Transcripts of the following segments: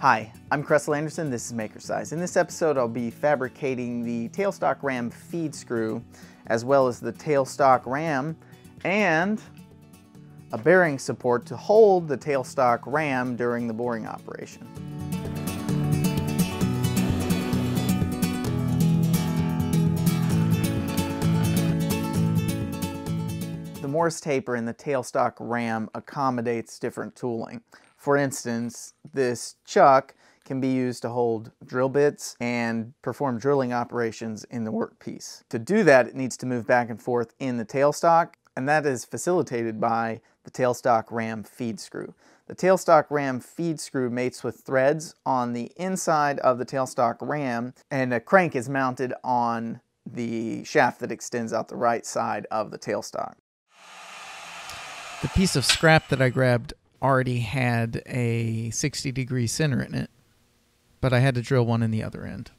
Hi, I'm Cressel Anderson, this is Makercise. In this episode I'll be fabricating the tailstock ram feed screw as well as the tailstock ram and a bearing support to hold the tailstock ram during the boring operation. The Morse taper in the tailstock ram accommodates different tooling. For instance, this chuck can be used to hold drill bits and perform drilling operations in the workpiece. To do that, it needs to move back and forth in the tailstock, and that is facilitated by the tailstock ram feed screw. The tailstock ram feed screw mates with threads on the inside of the tailstock ram, and a crank is mounted on the shaft that extends out the right side of the tailstock. The piece of scrap that I grabbed already had a 60 degree center in it, but I had to drill one in the other end.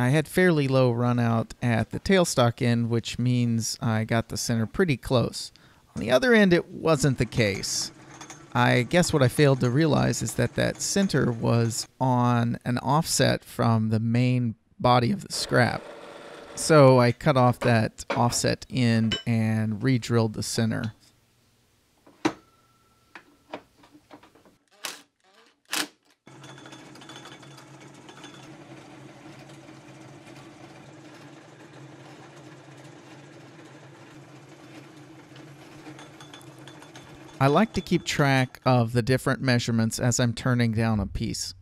I had fairly low run out at the tailstock end, which means I got the center pretty close. On the other end, it wasn't the case. I guess what I failed to realize is that that center was on an offset from the main body of the scrap. So I cut off that offset end and re-drilled the center. I like to keep track of the different measurements as I'm turning down a piece.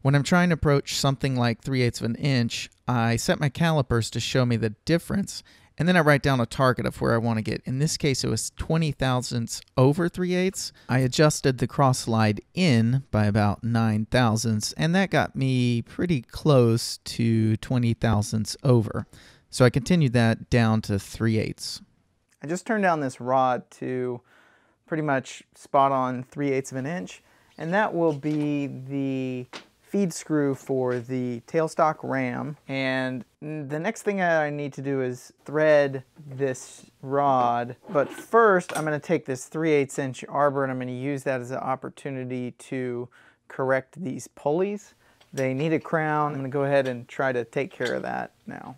When I'm trying to approach something like 3 eighths of an inch, I set my calipers to show me the difference, and then I write down a target of where I want to get. In this case, it was 20 thousandths over 3 eighths. I adjusted the cross slide in by about 9 thousandths, and that got me pretty close to 20 thousandths over. So I continued that down to 3 eighths. I just turned down this rod to pretty much spot on 3 eighths of an inch. And that will be the feed screw for the tailstock ram. And the next thing I need to do is thread this rod. But first, I'm going to take this 3 8 inch arbor and I'm going to use that as an opportunity to correct these pulleys. They need a crown. I'm to go ahead and try to take care of that now.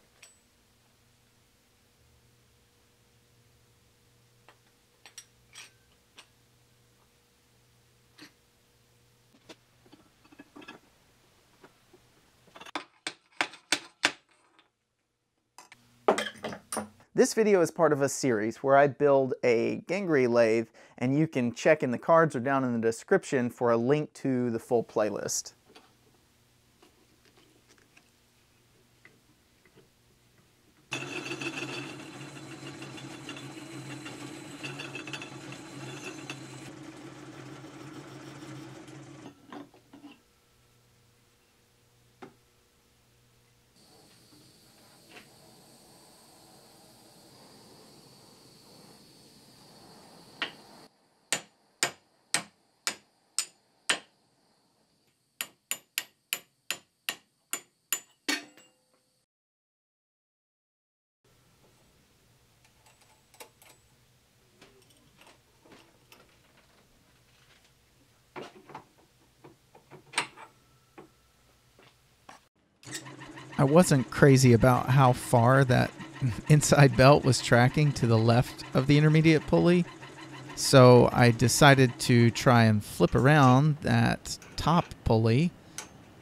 This video is part of a series where I build a Gingery lathe and you can check in the cards or down in the description for a link to the full playlist. I wasn't crazy about how far that inside belt was tracking to the left of the intermediate pulley. So I decided to try and flip around that top pulley.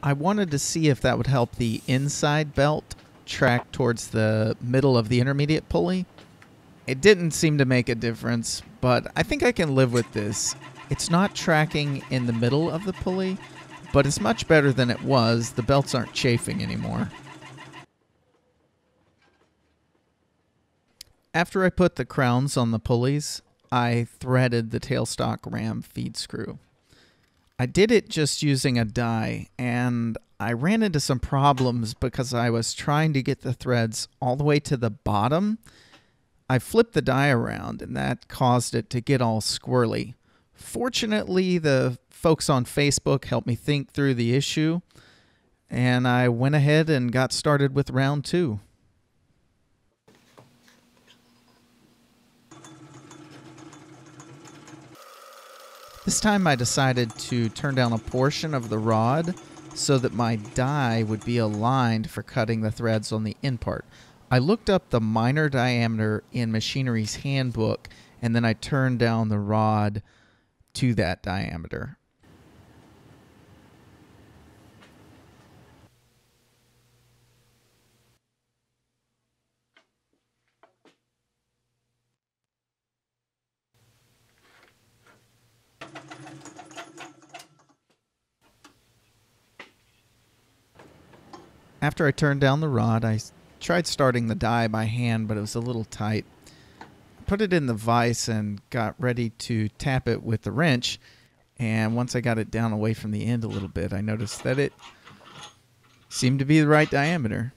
I wanted to see if that would help the inside belt track towards the middle of the intermediate pulley. It didn't seem to make a difference, but I think I can live with this. It's not tracking in the middle of the pulley, but it's much better than it was. The belts aren't chafing anymore. After I put the crowns on the pulleys, I threaded the tailstock ram feed screw. I did it just using a die, and I ran into some problems because I was trying to get the threads all the way to the bottom. I flipped the die around, and that caused it to get all squirrely. Fortunately, the folks on Facebook helped me think through the issue, and I went ahead and got started with round two. This time I decided to turn down a portion of the rod so that my die would be aligned for cutting the threads on the end part. I looked up the minor diameter in Machinery's handbook and then I turned down the rod to that diameter. After I turned down the rod, I tried starting the die by hand, but it was a little tight. Put it in the vise and got ready to tap it with the wrench. And once I got it down away from the end a little bit, I noticed that it seemed to be the right diameter.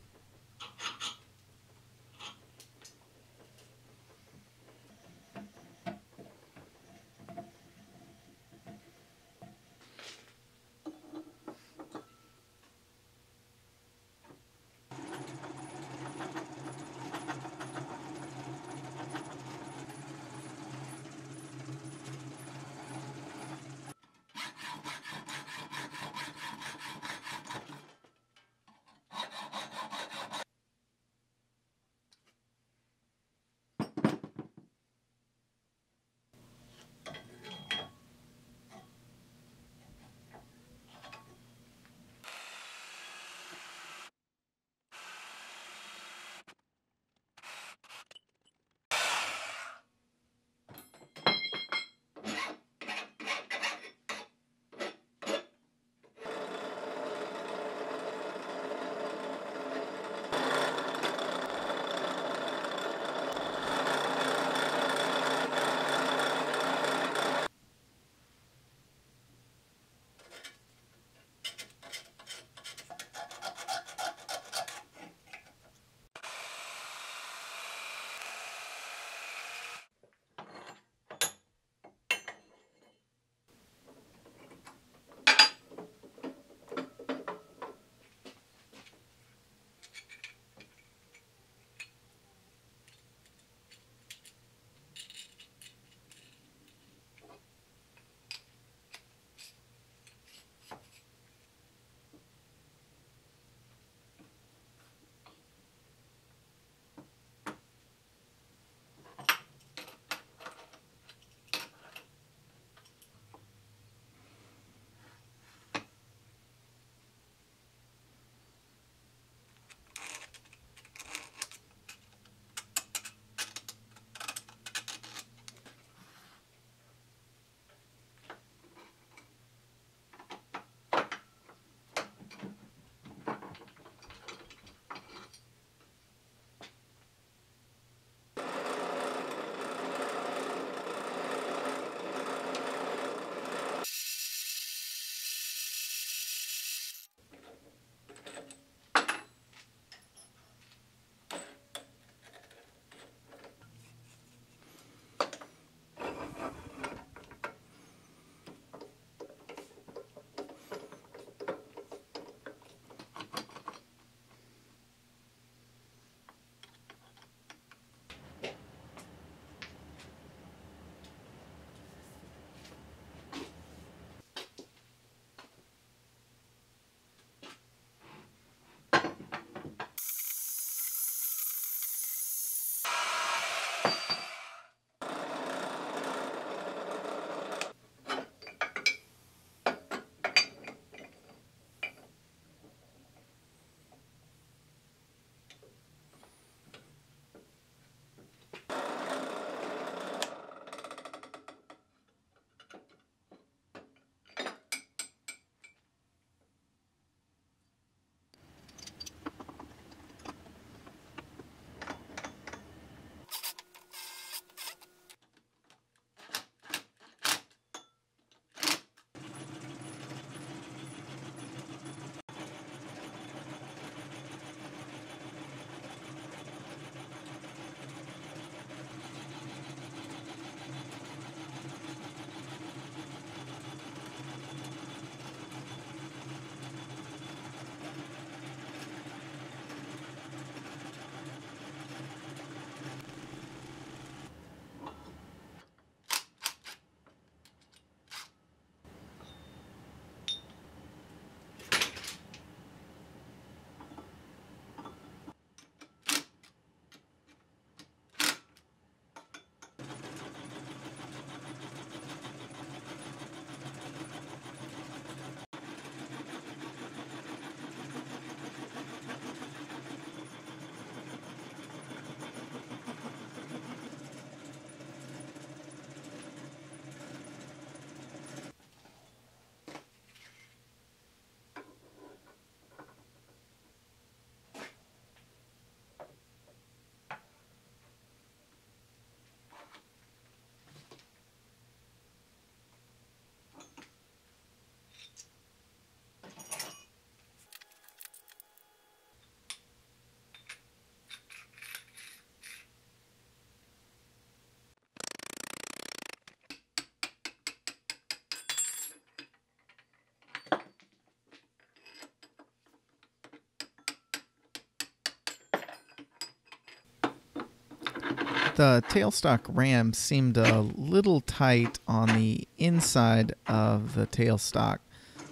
The tailstock ram seemed a little tight on the inside of the tailstock.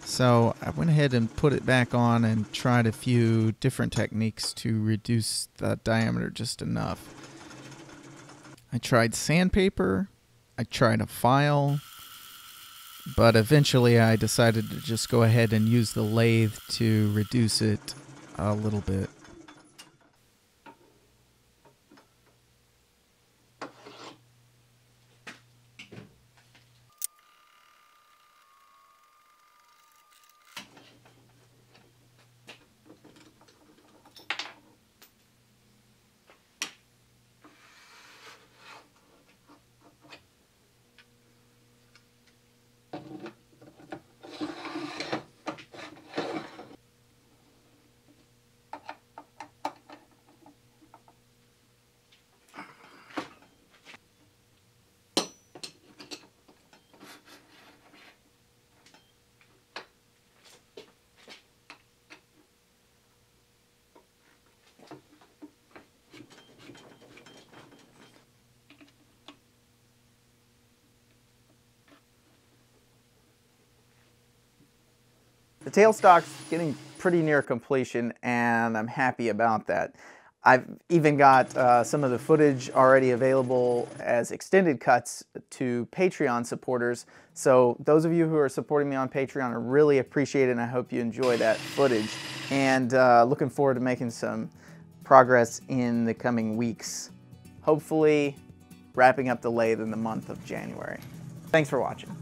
So I went ahead and put it back on and tried a few different techniques to reduce the diameter just enough. I tried sandpaper, I tried a file, but eventually I decided to just go ahead and use the lathe to reduce it a little bit. The tailstock's getting pretty near completion and I'm happy about that. I've even got uh, some of the footage already available as extended cuts to Patreon supporters. So those of you who are supporting me on Patreon, I really appreciate it and I hope you enjoy that footage. And uh, looking forward to making some progress in the coming weeks. Hopefully wrapping up the lathe in the month of January. Thanks for watching.